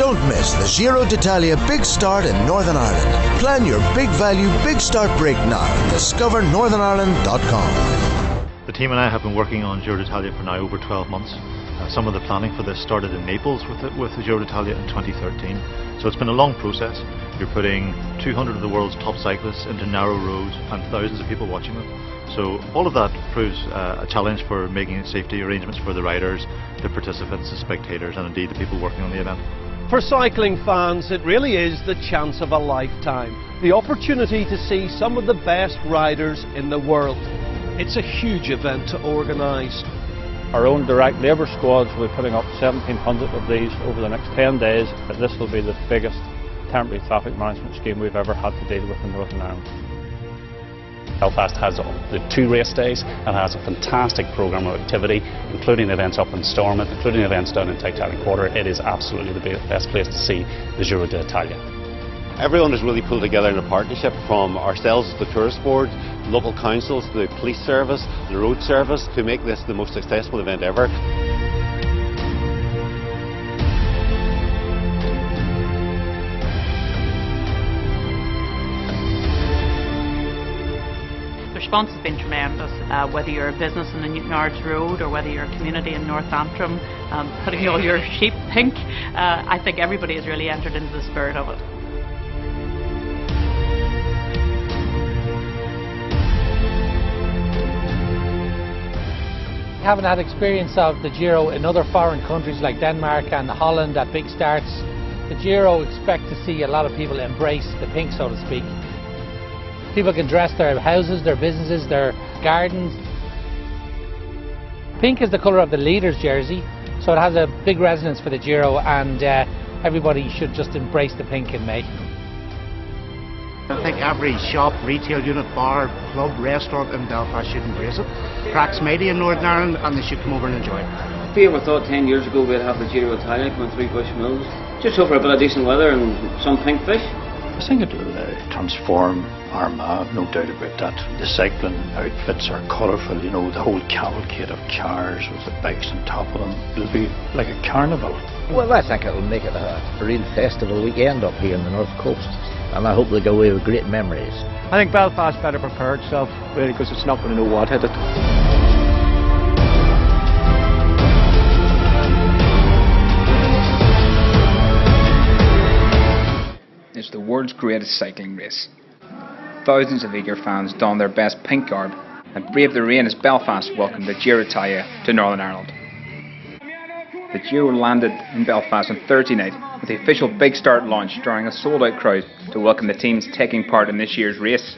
Don't miss the Giro d'Italia Big Start in Northern Ireland. Plan your big value Big Start break now at discovernorthernireland.com. The team and I have been working on Giro d'Italia for now over 12 months. Uh, some of the planning for this started in Naples with the, with the Giro d'Italia in 2013. So it's been a long process. You're putting 200 of the world's top cyclists into narrow roads and thousands of people watching them. So all of that proves uh, a challenge for making safety arrangements for the riders, the participants, the spectators and indeed the people working on the event. For cycling fans, it really is the chance of a lifetime. The opportunity to see some of the best riders in the world. It's a huge event to organise. Our own direct labour squads will be putting up 1,700 of these over the next 10 days. This will be the biggest temporary traffic management scheme we've ever had to deal with in Northern Ireland. Belfast has the two race days and has a fantastic programme of activity, including events up in Stormont, including events down in Titanic Quarter. It is absolutely the best place to see the Giro d'Italia. Everyone has really pulled together in a partnership from ourselves, the tourist board, local councils, the police service, the road service to make this the most successful event ever. Response has been tremendous. Uh, whether you're a business in the Newtownards Road or whether you're a community in North Antrim, um, putting all your sheep pink, uh, I think everybody has really entered into the spirit of it. haven't had experience of the Giro in other foreign countries like Denmark and Holland at big starts. The Giro expect to see a lot of people embrace the pink, so to speak. People can dress their houses, their businesses, their gardens. Pink is the colour of the leader's jersey, so it has a big resonance for the Giro and uh, everybody should just embrace the pink in May. I think every shop, retail unit, bar, club, restaurant in Belfast should embrace it. Crack's mighty in Northern Ireland and they should come over and enjoy it. If we ever thought 10 years ago we'd have the Giro Italia coming through Bushmills, just hope for a bit of decent weather and some pink fish. I think it will uh, transform Armagh, no doubt about that. The cycling outfits are colourful, you know, the whole cavalcade of cars with the bikes on top of them. It'll be like a carnival. Well, I think it'll make it a, a real festival weekend up here in the North Coast. And I hope they go away with great memories. I think Belfast better prepare itself, really, because it's not going to know what hit it. It's the world's greatest cycling race. Thousands of eager fans don their best pink garb and brave the rain as Belfast welcomed the Giro d'Italia to Northern Ireland. The Giro landed in Belfast on Thursday night with the official Big Start launch drawing a sold out crowd to welcome the teams taking part in this year's race.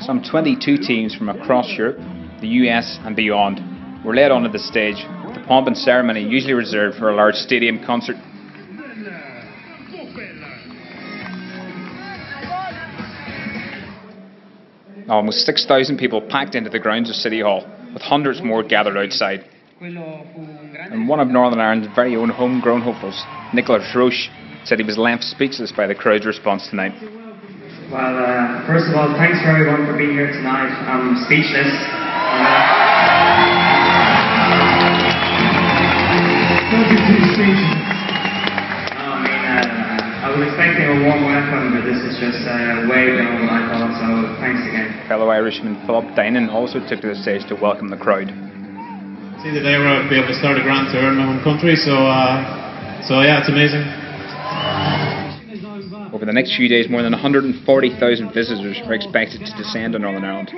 Some 22 teams from across Europe, the US and beyond were led onto the stage pomp and ceremony usually reserved for a large stadium concert. Almost 6,000 people packed into the grounds of City Hall, with hundreds more gathered outside. And one of Northern Ireland's very own homegrown hopefuls, Nicolas Roche, said he was left speechless by the crowd's response tonight. Well, uh, first of all, thanks for everyone for being here tonight. I'm speechless. Speechless. I uh, I was expecting a warm welcome, but this is just uh, way beyond what I thought, so thanks again. Fellow Irishman Philip Deignan also took to the stage to welcome the crowd. See the day where I'll be able to start a grand tour in my home country, so, uh, so yeah, it's amazing. Over the next few days, more than 140,000 visitors are expected to descend on Northern Ireland.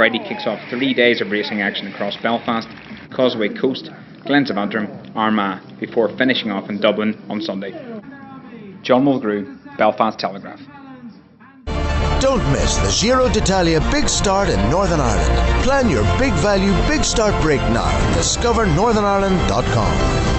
Friday kicks off three days of racing action across Belfast, Causeway Coast, Glens of Antrim, Armagh, uh, before finishing off in Dublin on Sunday. John Mulgrew, Belfast Telegraph. Don't miss the Giro d'Italia Big Start in Northern Ireland. Plan your big value Big Start break now at discovernorthernIreland.com.